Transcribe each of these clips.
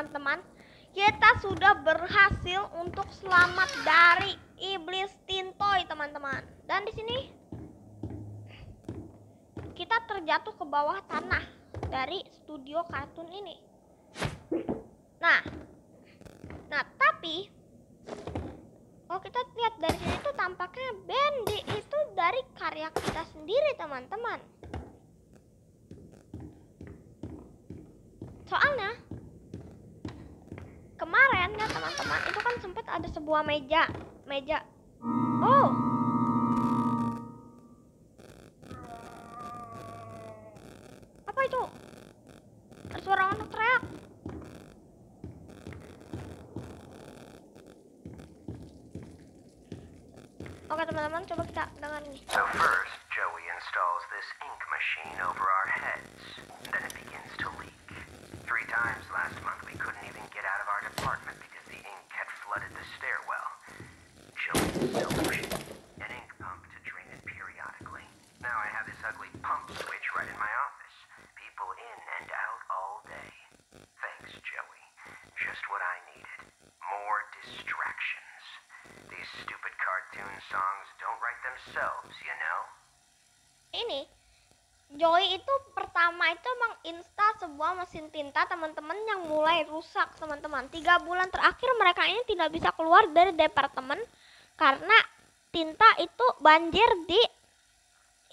teman-teman kita sudah berhasil untuk selamat dari iblis Tintoy teman-teman. Dan di sini kita terjatuh ke bawah tanah dari studio kartun ini. Nah, nah tapi kalau kita lihat dari sini itu tampaknya Bendy itu dari karya kita sendiri teman-teman. Soalnya kemarin ya teman-teman itu kan sempat ada sebuah meja meja. Oh. Apa itu? Ada suara anak teriak. Oke teman-teman coba kita dengar ini So first, Joey installs this ink machine over our heads. Then it begins to leak. Three times last month we couldn't even get out of our department because the ink had flooded the stairwell. Joey's solution, an ink pump to drain it periodically. Now I have this ugly pump switch right in my office. People in and out all day. Thanks, Joey. Just what I needed. More distractions. These stupid cartoon songs don't write themselves, you know? ini Joy itu pertama itu menginstal sebuah mesin tinta teman-teman yang mulai rusak teman-teman. Tiga bulan terakhir mereka ini tidak bisa keluar dari departemen karena tinta itu banjir di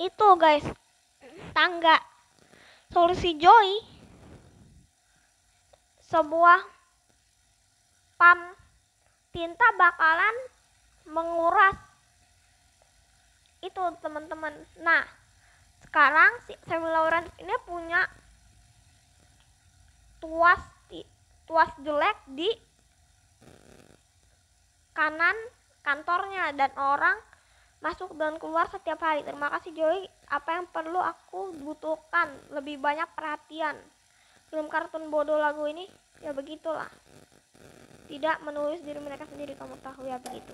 itu guys. Tangga. Solusi Joy. Sebuah pam tinta bakalan menguras itu teman-teman. Nah sekarang si Samuel Lawrence ini punya tuas tuas jelek di kanan kantornya dan orang masuk dan keluar setiap hari. Terima kasih Joy. Apa yang perlu aku butuhkan? Lebih banyak perhatian. Film kartun bodoh lagu ini ya begitulah. Tidak menulis diri mereka sendiri kamu tahu ya begitu.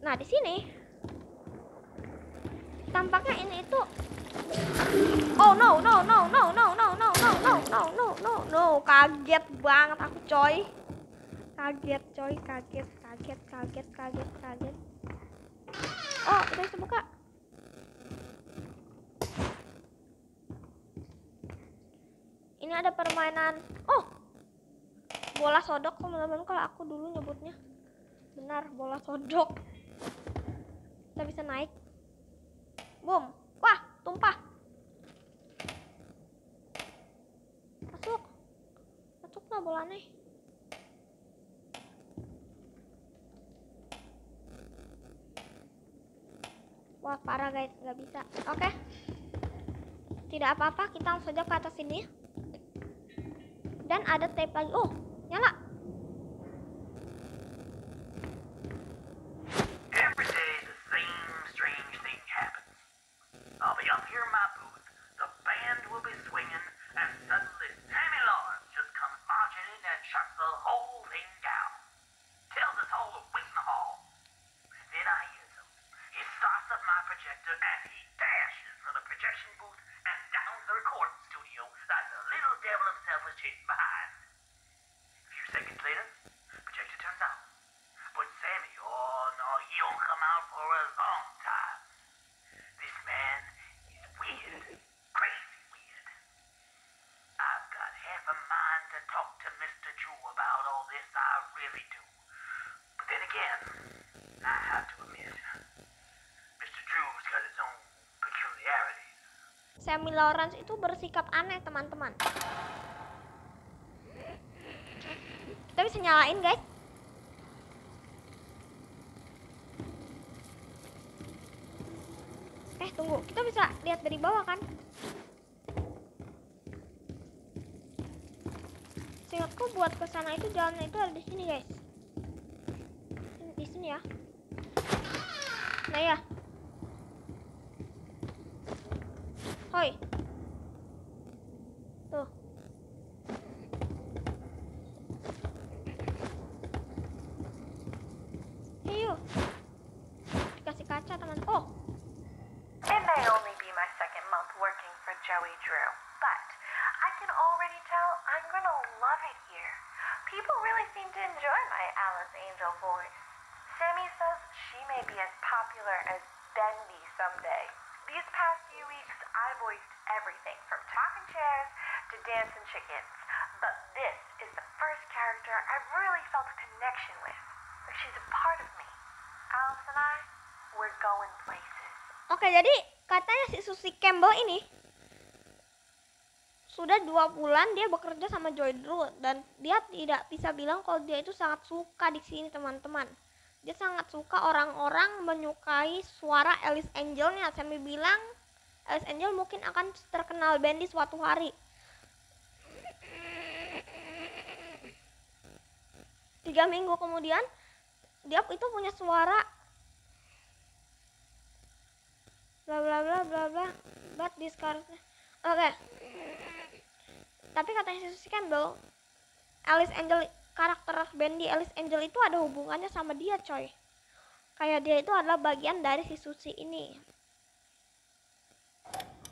Nah, di sini tampaknya ini itu Oh no no no no no no no no no no no no no kaget banget aku coy kaget coy kaget kaget kaget kaget kaget oh udah bisa buka ini ada permainan oh bola sodok teman-teman kalau aku dulu nyebutnya benar bola sodok kita bisa naik boom. Wah tumpah. Masuk. Masuk nggak bolanya wah parah guys. Nggak bisa. Oke. Tidak apa-apa. Kita langsung saja ke atas sini. Dan ada tape lagi. Oh nyala Every day the same strange thing happens. I'll be up here in my booth, the band will be swinging, and suddenly Sammy Lawrence just comes marching in and shuts the whole thing down. Tells us all to wait in the hall. Then I hear something. He starts up my projector and he dashes from the projection booth and down to the recording studio like the little devil himself was chasing behind. A few seconds later, projector turns on. But Sammy, oh no, he don't come out for a long time. This man is weird, crazy weird. I've got half a mind to talk to Mr. Drew about all this, I really do. But then again, I have to admit, Mr. Drew's got his own peculiarities. Sammy Lawrence itu bersikap aneh teman-teman. Kita bisa nyalain guys. Eh tunggu. Kita bisa lihat dari bawah kan? Seingatku buat ke sana itu jalannya itu ada di sini guys. Di sini ya. Nah ya Alice Angel voice. Sammy says she may be as popular as Bendy someday. These past few weeks, I voiced everything from talking chairs to dancing chickens, but this is the first character I've really felt a connection with. She's a part of me. Alice and I, we're going places. Okay, jadi katanya si Susie Campbell ini sudah dua bulan dia bekerja sama Joy Drew dan dia tidak bisa bilang kalau dia itu sangat suka di sini teman-teman. Dia sangat suka orang-orang menyukai suara Alice Angelnya. Sampai bilang Alice Angel mungkin akan terkenal band di suatu hari. Tiga minggu kemudian dia itu punya suara bla bla bla bla bla but this oke tapi katanya si Susie Campbell Alice Angel karakter Bendy Alice Angel itu ada hubungannya sama dia coy. Kayak dia itu adalah bagian dari si Susie ini.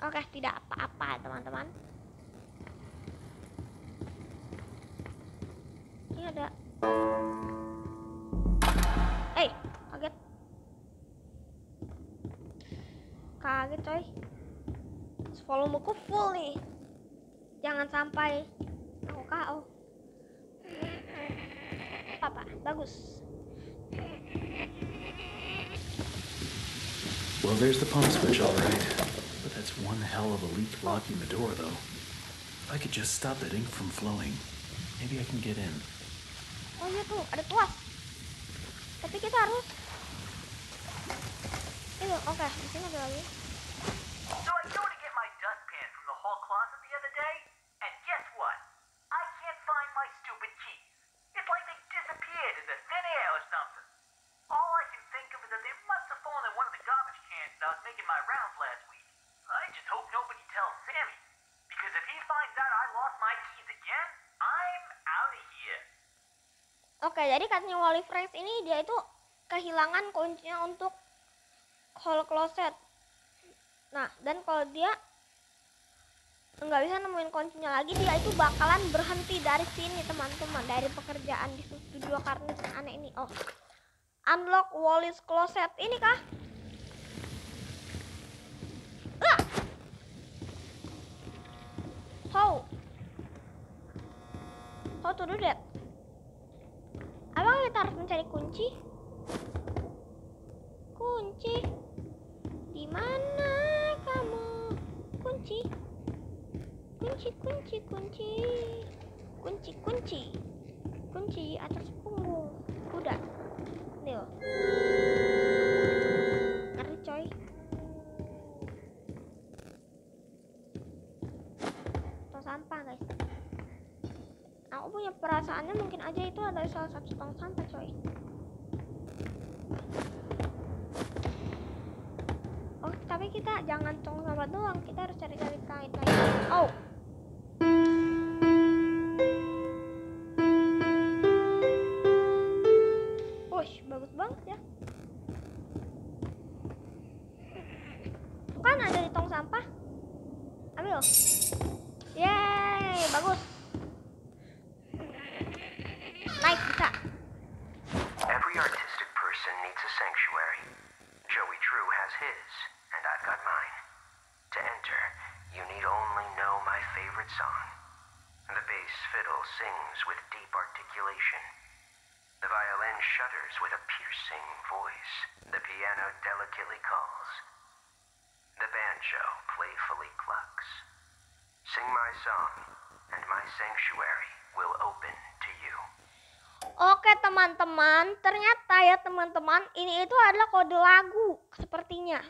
Oke tidak apa-apa teman-teman. Ini ada. Eh kaget. Kaget coy. Volumeku full nih jangan sampai aku KO apa bagus Well, there's the pump switch, all right. But that's one hell of a leak blocking the door, though. If I could just stop that ink from flowing, maybe I can get in. oh iya tuh ada tuas tapi kita harus itu oke di sini ada lagi So I go to get my dustpan from the hall closet the other day, and guess what? I can't find my stupid keys. It's like they disappeared in the thin air or something. All I can think of is that they must have fallen in one of the garbage cans when I was making my rounds last week. I just hope nobody tells Sammy, because if he finds out I lost my keys again, I'm out of here. Jadi katanya Wally Franks ini dia itu kehilangan kuncinya untuk hall closet. Nah, dan kalau dia nggak bisa nemuin kuncinya lagi, dia itu bakalan berhenti dari sini teman-teman, dari pekerjaan di studio karnis aneh ini. Oh, unlock Wally's closet ini kah? Ah! How? How to do that? Kita harus mencari kunci? Kunci. Di mana kamu? Kunci. Kunci, kunci, kunci. Kunci, kunci. Kunci atas sanctuary will open to you. Oke teman-teman, ternyata ya teman-teman, ini itu adalah kode lagu sepertinya.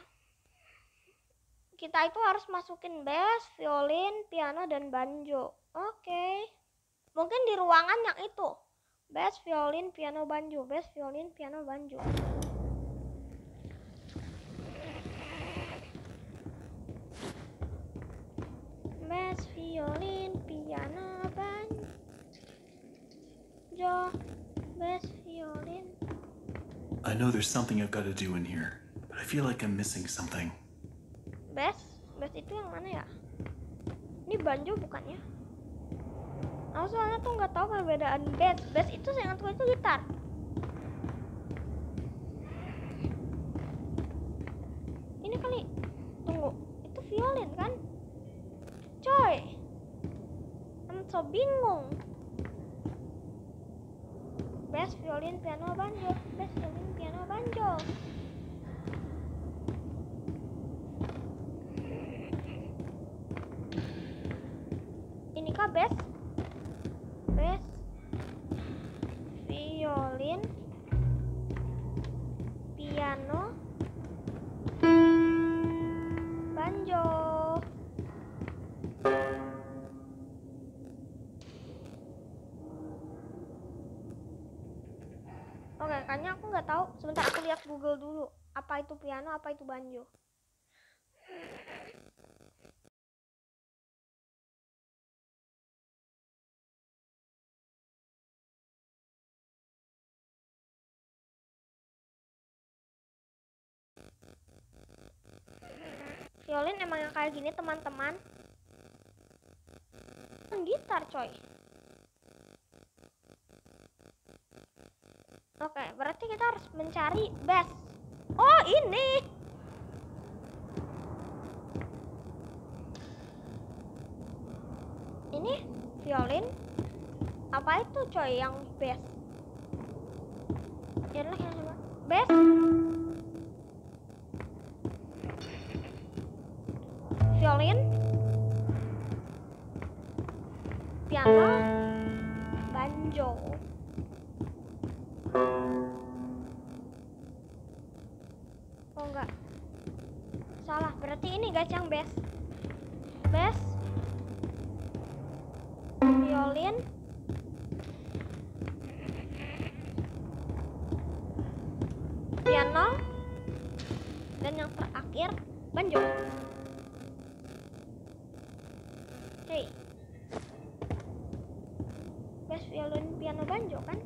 Kita itu harus masukin bass, violin, piano, dan banjo. Oke. Mungkin di ruangan yang itu. Bass, violin, piano, banjo. Bass, violin, piano, banjo. mes, violin, piano, banjo, mes, violin. I know there's something I've got to do in here, but I feel like I'm missing something. Bass? Bass itu yang mana ya? Ini banjo bukannya? Aku soalnya tuh nggak tahu perbedaan bass. Bass itu saya ingat itu gitar. Ini kali, tunggu, itu violin kan? Coy. I'm so bingung. Bass violin piano banjo bass violin piano banjo tahu. Sebentar aku lihat Google dulu. Apa itu piano, apa itu banjo? Violin emang yang kayak gini teman-teman. Gitar coy. Oke, berarti kita harus mencari bass. Oh, ini. Ini violin. Apa itu coy yang? Ya udah, yang coba. Bass. Terakhir banjo. Hey. Bass, violin, piano, banjo kan?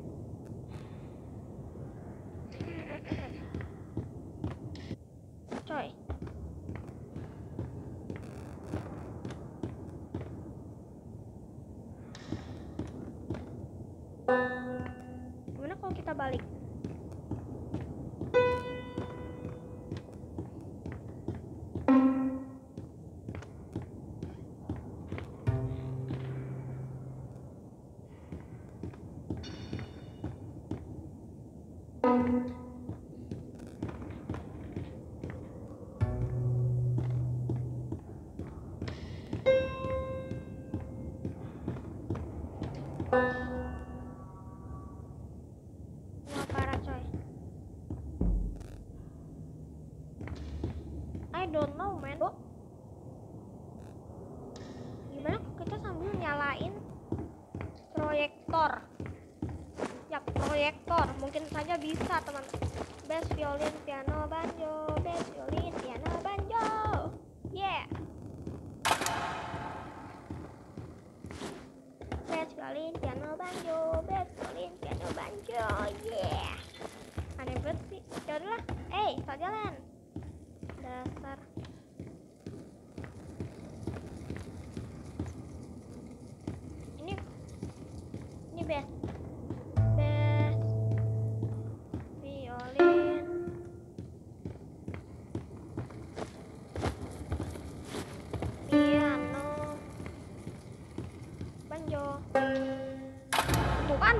Proyektor mungkin saja bisa teman. Bass, violin, piano, banjo. Bass, violin, piano, banjo. Yeah. Bass, violin, piano, banjo. Bass, violin, piano, banjo. Yeah. Aneh banget sih. Ya udahlah. Eh, tak jalan.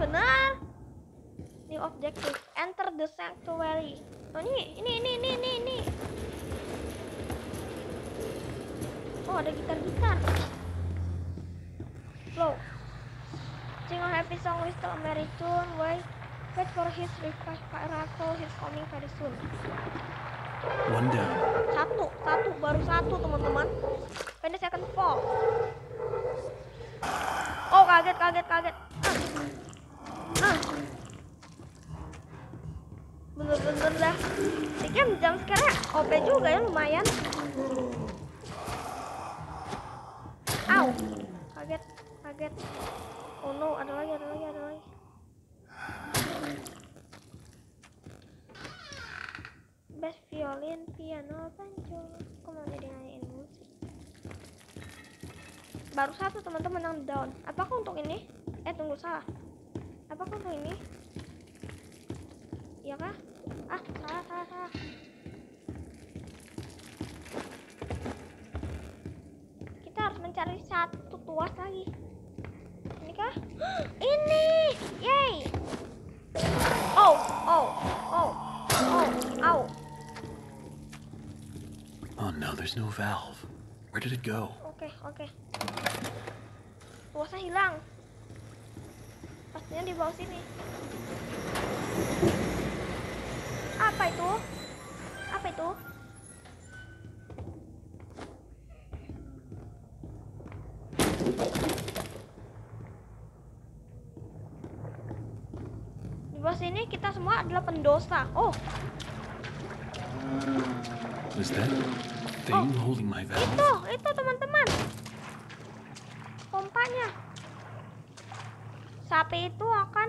Bener. New objective. Enter the sanctuary. Oh ini, ini, ini, ini, ini, ini. Oh ada gitar-gitar. Flow. Sing a happy song with the American Wait, wait for his miracle. He's coming very soon. One down. Satu, satu, baru satu teman-teman. The second fall. Oh kaget, kaget, kaget. Ah. Ah. Bener-bener dah. Ini kan jam sekarang OP juga ya lumayan. Au. Kaget, kaget. Oh no, ada lagi, ada lagi, ada lagi. Bass, violin, piano, banjo. Kok mau jadi nanyain musik? Baru satu teman-teman yang down. Apakah untuk ini? Eh tunggu salah. Apakah untuk ini? Iya kah? Ah salah salah salah. Tuas lagi. Ini kah? Ini! Yay! Oh, oh, oh, oh, ow. Oh no, there's no valve. Where did it go? Oke, oke. Tuasnya hilang. Pastinya di bawah sini. Apa itu? Apa itu? Sini kita semua adalah pendosa. Oh, Was that thing holding my valve? itu, itu teman-teman. Pompanya. Sapi itu akan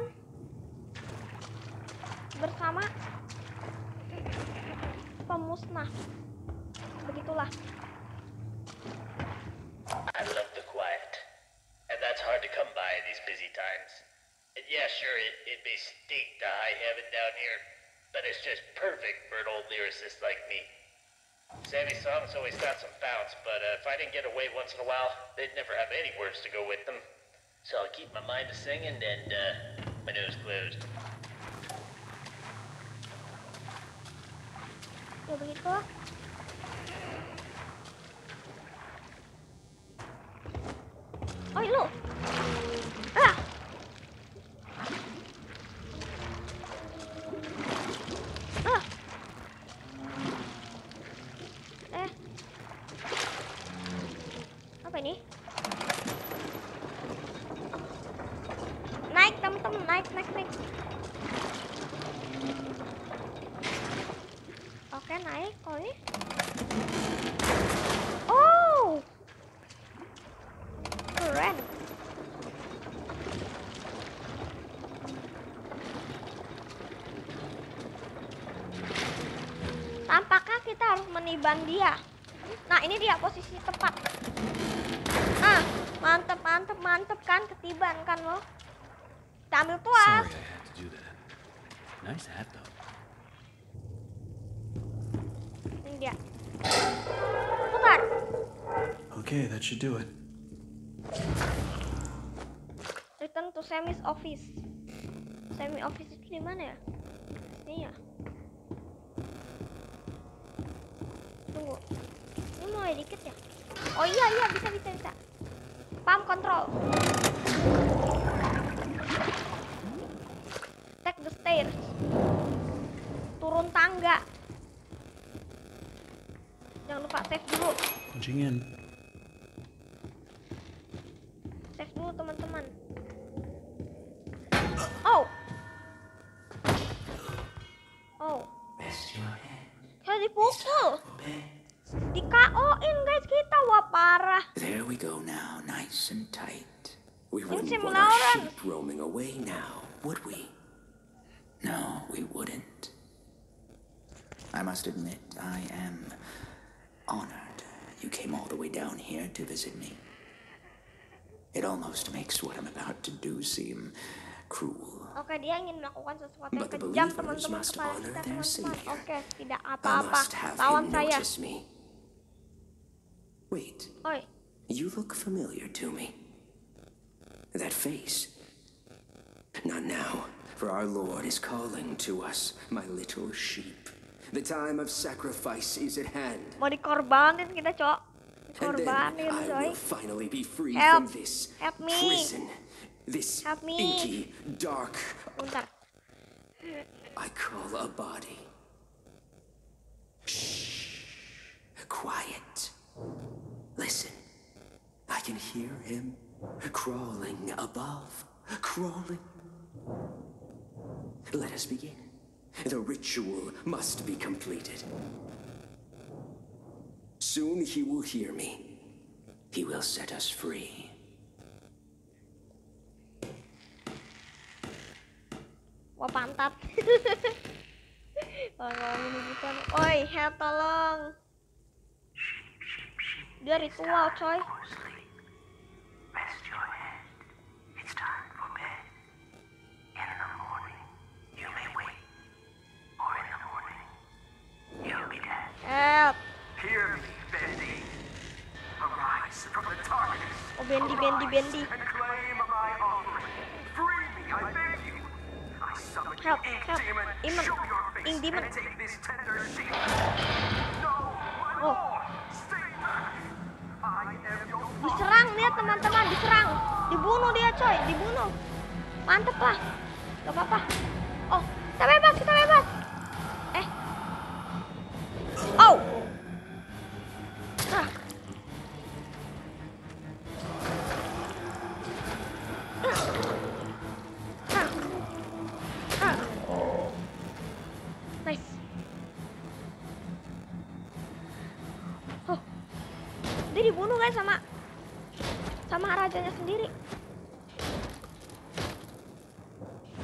didn't get away once in a while, they'd never have any words to go with them. So I'll keep my mind to singing and uh, my nose closed. Ya begitulah. Oi naik, naik, naik. Oke, naik. Ini. Oh. Keren. Tampaknya kita harus meniban dia. Nah, ini dia posisi tepat. Ah, mantep, mantep, mantep kan ketiban kan lo. Kita ambil tuas. Sorry I had to do that. Nice hat though. Ini dia. Putar. Okay, that should do it. Return to Sammy's office. Sammy office itu di mana ya? Ini ya. Tunggu. Ini mulai dikit ya? Oh iya iya bisa bisa bisa. Pump control. Take the stairs. Turun tangga. Jangan lupa save dulu. Punching in. Save dulu teman-teman. Oh. Oh. Saya dipukul. Di KO-in guys kita wah parah. There we go now, nice and tight. We wouldn't si want our Lauren. sheep roaming away now, would we? No, we wouldn't. I must admit, I am honored you came all the way down here to visit me. It almost makes what I'm about to do seem cruel. Okay, dia ingin melakukan sesuatu yang the kejam teman-teman must kepada kita teman-teman. savior. Oke, tidak I apa-apa. must Lawan saya. me. Wait, Oi, you look familiar to me. That face. Not now, for our Lord is calling to us, my little sheep. The time of sacrifice is at hand. mau dikorbanin kita, Cok. Dikorbanin, I coy. will finally be free Help. from this Help me. prison. This Help me. inky, dark, Bentar. I call a body. Shh. Quiet. Listen. I can hear him crawling above. Crawling. Let us begin. The ritual must be completed. Soon he will hear me. He will set us free. Wah, pantat. Oi, help tolong. Dia ritual, coy. Oh Bendy, Bendy, Bendy. Help, help. Iman, Ing Demon. Oh. Diserang dia teman-teman, diserang. Dibunuh dia coy, dibunuh. Mantep lah. Gak apa-apa. Oh, kita bebas, kita bebas.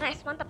I want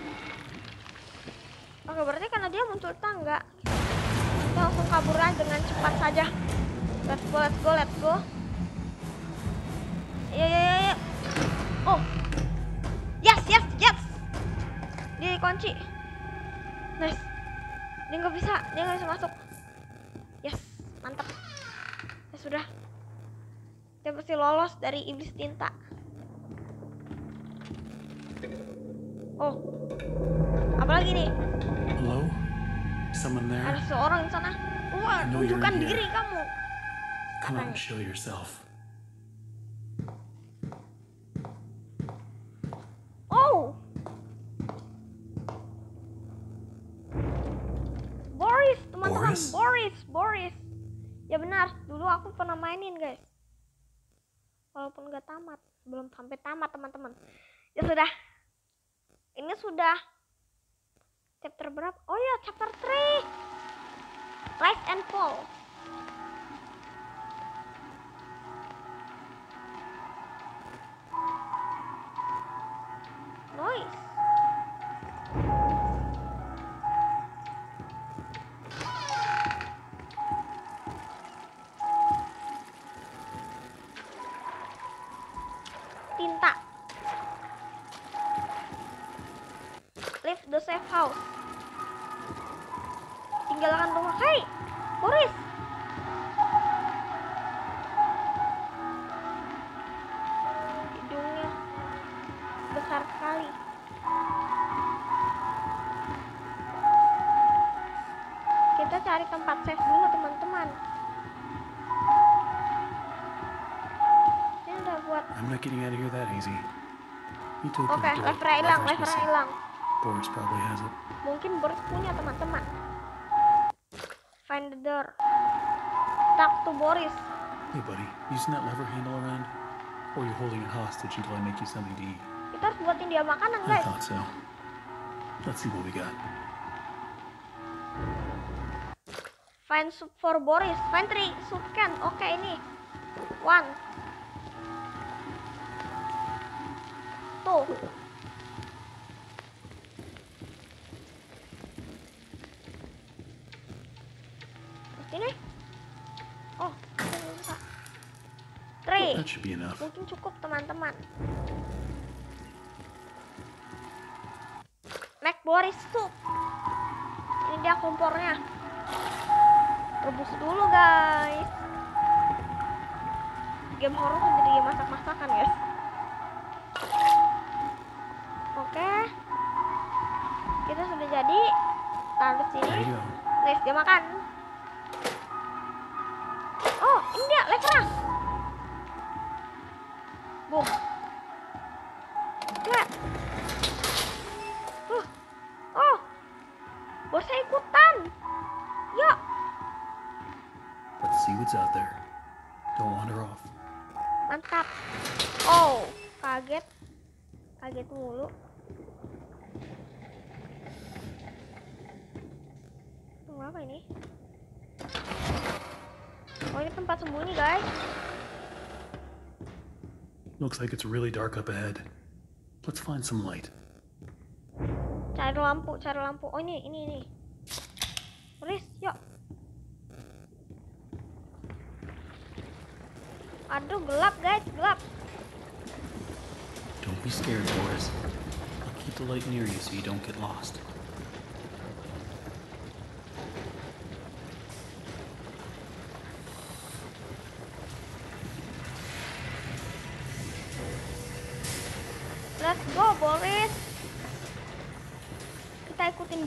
oke berarti karena dia muncul tangga. Kita langsung kabur aja dengan cepat saja. Let's go let's go let's go. Ya ya ya ya oh. Yes yes yes. Dia kunci nice. Dia nggak bisa dia nggak bisa masuk. Yes mantap. Ya sudah. Dia pasti lolos dari iblis tinta. Oh. Apalagi nih? Someone there? ada seorang di sana wah tunjukkan diri kamu Come and show yourself. Oh. Boris, teman-teman. Boris? Boris, Boris. Ya benar, dulu aku pernah mainin, guys. Walaupun nggak tamat, belum sampai tamat, teman-teman. Ya sudah. Ini sudah chapter berapa? Oh ya, chapter 3. Rise and Fall. Noise. You Oke, levernya hilang, levernya hilang. Boris probably has it. Mungkin Boris punya teman-teman. Find the door. Talk to Boris. Hey, buddy, using that lever handle around? Or you're holding it hostage until I make you something to eat? Kita harus buatin dia makanan I guys. thought so. Let's see what we got. Find soup for Boris. Find three soup can. Oke ini. One. Tuh. Ini. Oh, lupa. Three. Mungkin cukup teman-teman. Mac Boris tuh. Ini dia kompornya. Rebus dulu guys. Game horor jadi game masak-masakan guys. Go. Guys, dia makan. Looks like it's really dark up ahead. Let's find some light. Cari lampu, cari lampu. Oh, ini, ini, ini. Riz, yuk. Aduh, gelap, guys, gelap. Don't be scared, Boris. I'll keep the light near you so you don't get lost.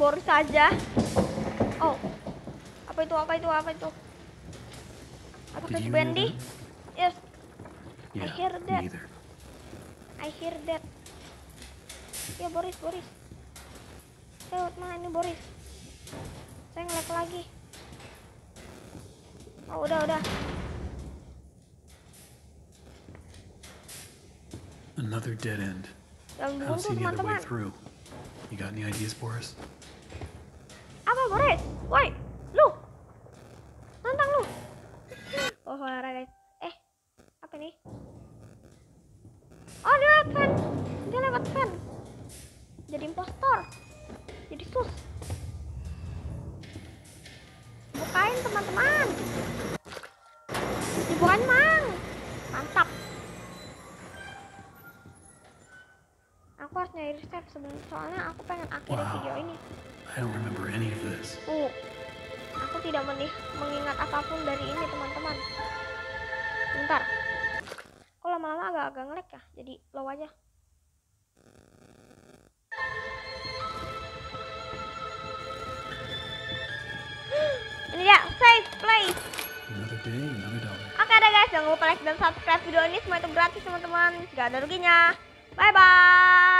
Boris saja. Oh, apa itu? Apa itu? Apa itu? Apa itu Bendy? Yes, Yeah, hear that. I hear that. Ya Boris, Boris. Lewat mana ini Boris? Saya ngelag lagi. Oh, udah, udah. Another dead end. I don't buntu see any other way teman-teman. through. You got any ideas, Boris? Apa Boris? Woi, lu. Nantang lu. Oh, suara guys. Eh, apa nih? Oh, dia lewat fan. Dia lewat fan. Jadi impostor. Jadi sus. Bukain teman-teman. Dibukain mang. Mantap. Aku harus nyari resep sebenarnya soalnya aku pengen akhiri Wow. video ini. I don't remember any of this. Uh, aku tidak mengingat apa pun dari ini teman-teman. Bentar. Kok lama-lama agak-agak ngelek ya? Jadi low aja. Ini dia, safe place. Another day, another dollar. Oke deh guys, jangan lupa like dan subscribe video ini. Semua itu gratis teman-teman. Gak ada ruginya. Bye-bye.